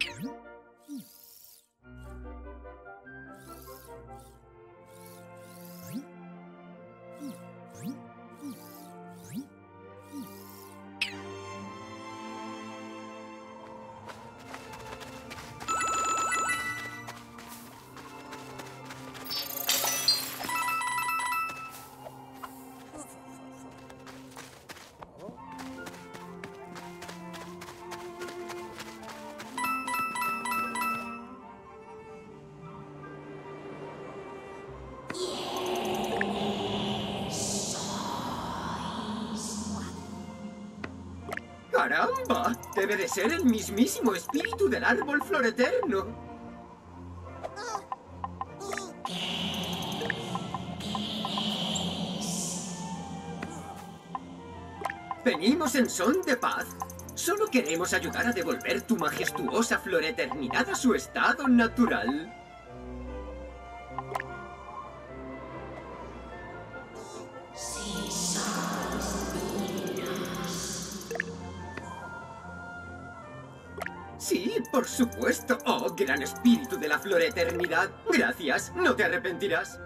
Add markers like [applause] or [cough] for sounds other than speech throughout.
Thank you. ¡Caramba! Debe de ser el mismísimo espíritu del árbol floreterno. Venimos en son de paz. Solo queremos ayudar a devolver tu majestuosa floreternidad a su estado natural. Supuesto. Oh, gran espíritu de la floreternidad. Gracias, no te arrepentirás.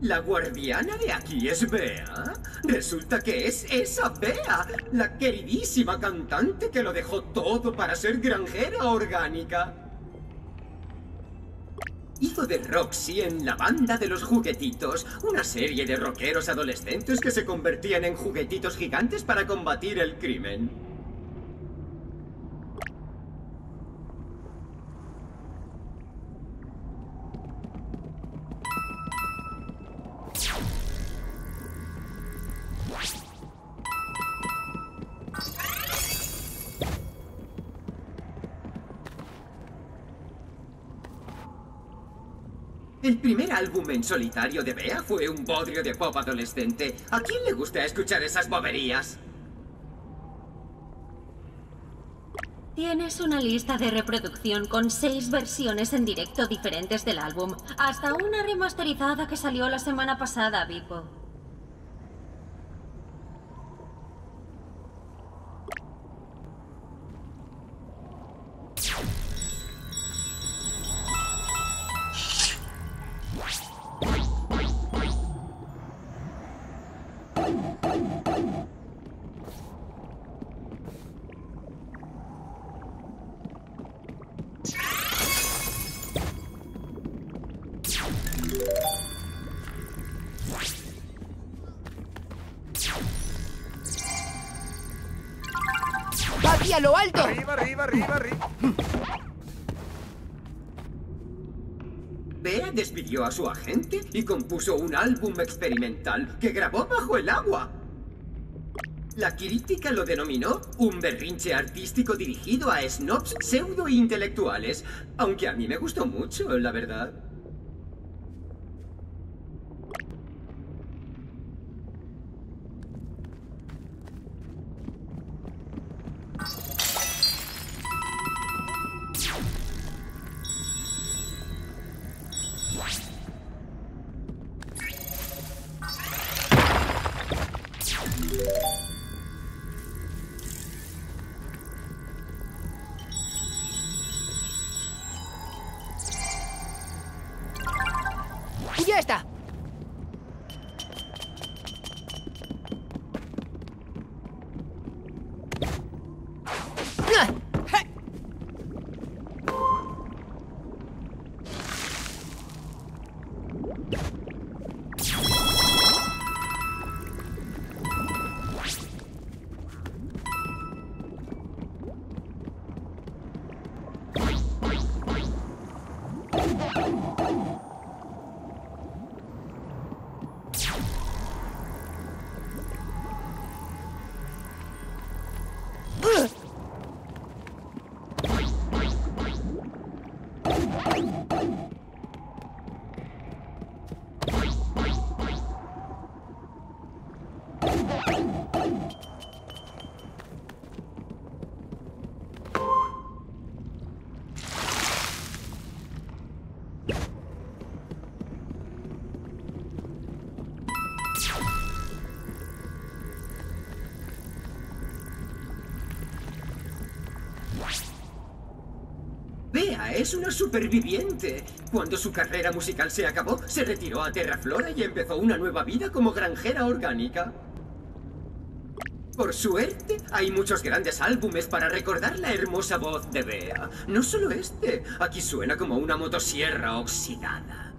¿La guardiana de aquí es Bea? Resulta que es esa Bea, la queridísima cantante que lo dejó todo para ser granjera orgánica. Hizo de Roxy en la banda de los juguetitos, una serie de rockeros adolescentes que se convertían en juguetitos gigantes para combatir el crimen. En solitario de Bea fue un bodrio de pop adolescente. ¿A quién le gusta escuchar esas boberías? Tienes una lista de reproducción con seis versiones en directo diferentes del álbum, hasta una remasterizada que salió la semana pasada, Vipo. ¡Aquí a lo alto! Arriba, arriba, arriba, arriba. Bea despidió a su agente y compuso un álbum experimental que grabó bajo el agua. La crítica lo denominó un berrinche artístico dirigido a snobs pseudo-intelectuales, aunque a mí me gustó mucho, la verdad. Bea es una superviviente. Cuando su carrera musical se acabó, se retiró a Terraflora y empezó una nueva vida como granjera orgánica. Por suerte, hay muchos grandes álbumes para recordar la hermosa voz de Bea. No solo este, aquí suena como una motosierra oxidada.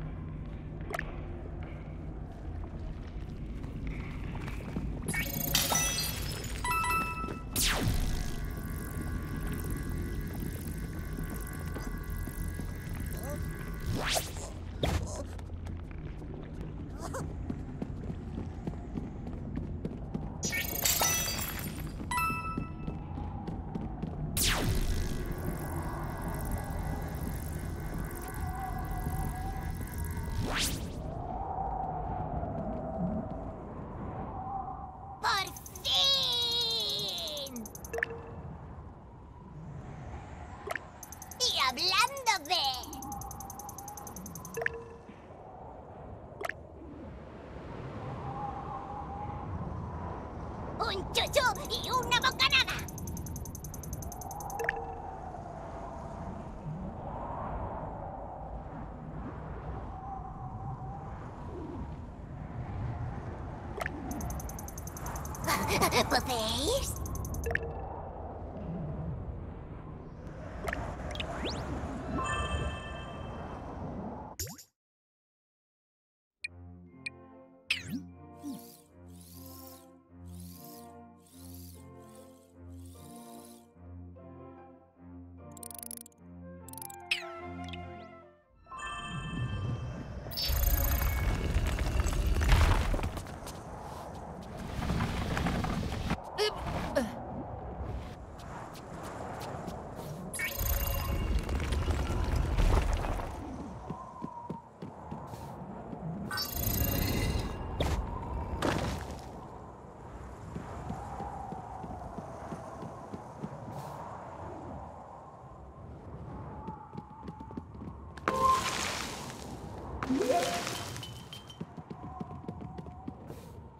[laughs] Buffets?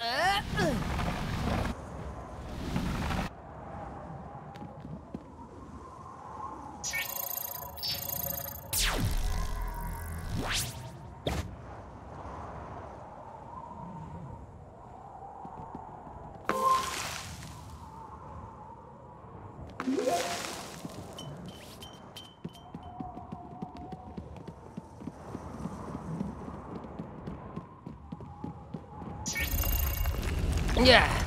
Uh, ¡Oh,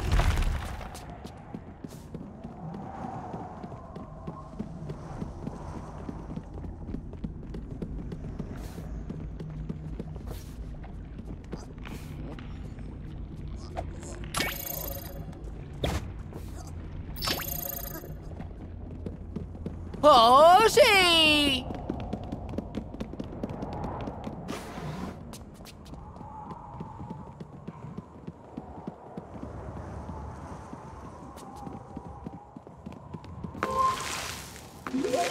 Yeah.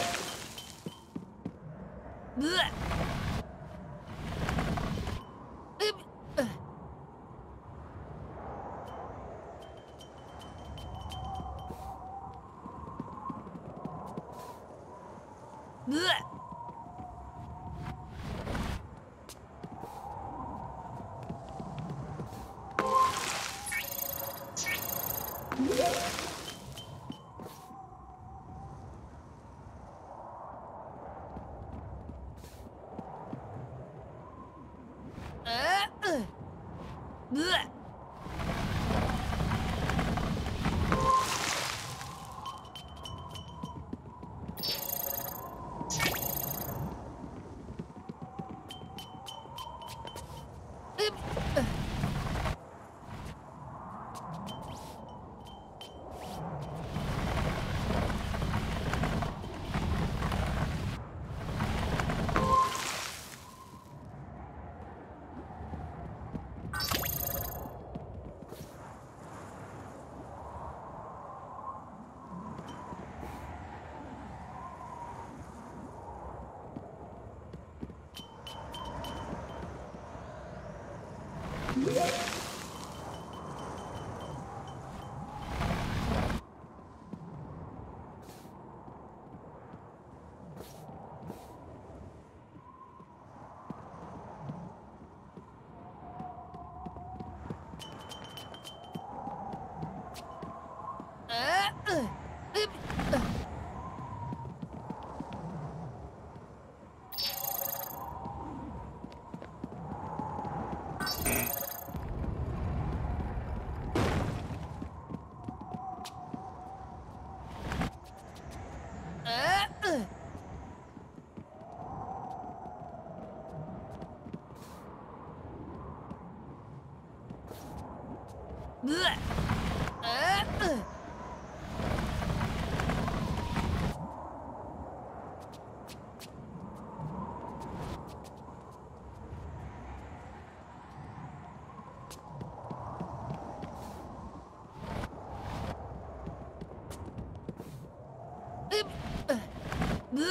うわ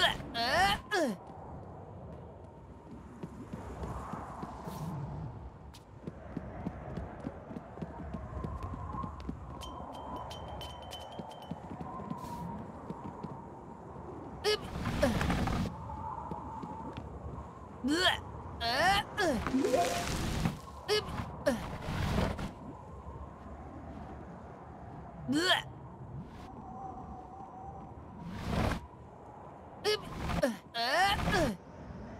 っ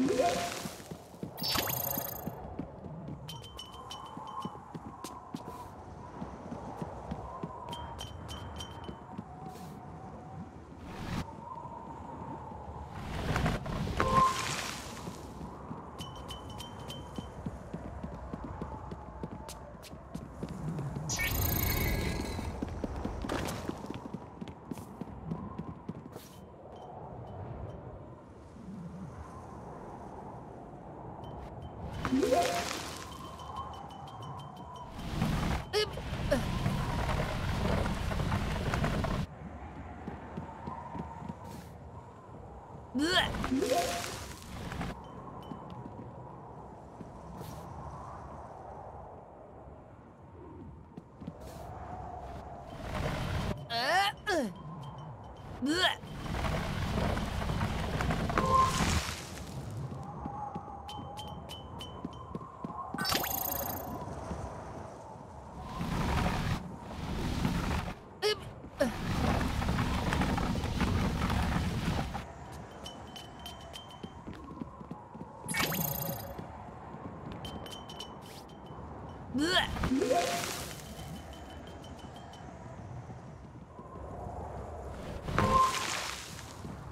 Yeah. Música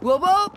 Whoa, whoa!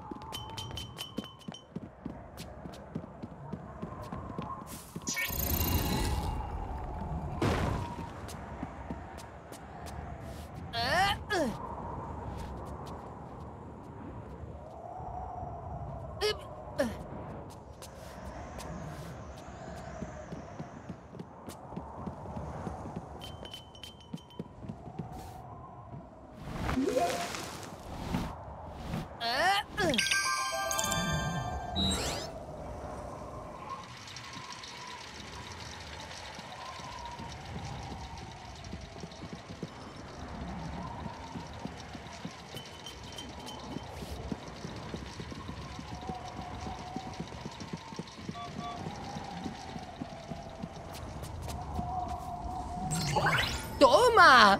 ¡Toma!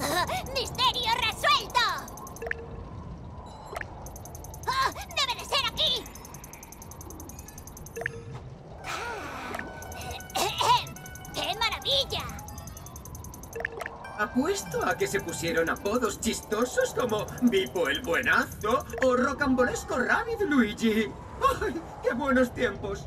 ¡Ah! [laughs] ¡Misterio resuelto! ¡Ah! ¡Debe de ser aquí! [coughs] ¡Qué maravilla! Apuesto a que se pusieron apodos chistosos como Vipo el Buenazo o Rocambolesco Rabbit Luigi. ¡Ay, qué buenos tiempos!